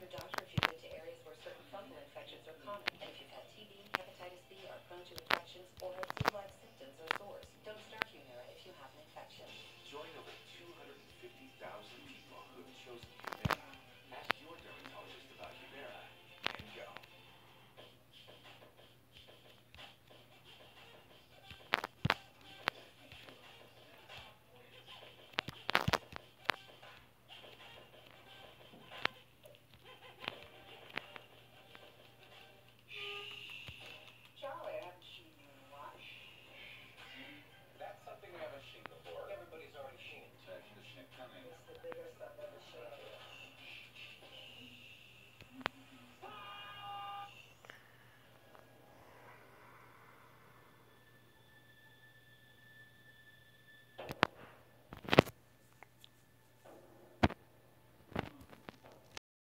your doctor if you've been to areas where certain fungal infections are common. And if you've had TB, hepatitis B, are prone to infections, or have flu-like symptoms or sores. Don't start Humira if you have an infection. Join over